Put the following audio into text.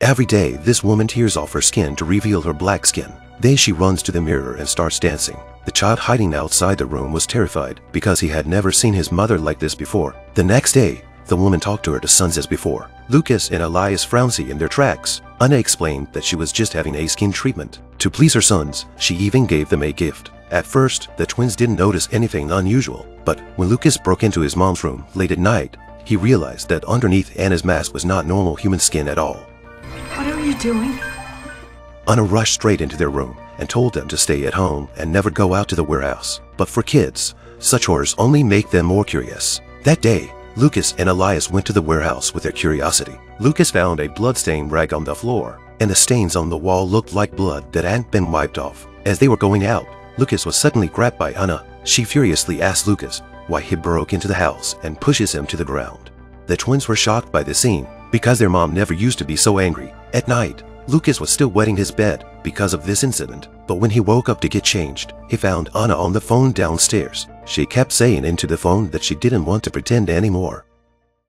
Every day, this woman tears off her skin to reveal her black skin. Then she runs to the mirror and starts dancing. The child hiding outside the room was terrified because he had never seen his mother like this before. The next day, the woman talked to her to sons as before. Lucas and Elias frowned in their tracks. Anna explained that she was just having a skin treatment. To please her sons, she even gave them a gift. At first, the twins didn't notice anything unusual, but when Lucas broke into his mom's room late at night, he realized that underneath Anna's mask was not normal human skin at all. Are you doing? Anna rushed straight into their room and told them to stay at home and never go out to the warehouse. But for kids, such horrors only make them more curious. That day, Lucas and Elias went to the warehouse with their curiosity. Lucas found a bloodstained rag on the floor, and the stains on the wall looked like blood that hadn't been wiped off. As they were going out, Lucas was suddenly grabbed by Anna. She furiously asked Lucas why he broke into the house and pushes him to the ground. The twins were shocked by the scene because their mom never used to be so angry. At night, Lucas was still wetting his bed because of this incident, but when he woke up to get changed, he found Anna on the phone downstairs. She kept saying into the phone that she didn't want to pretend anymore.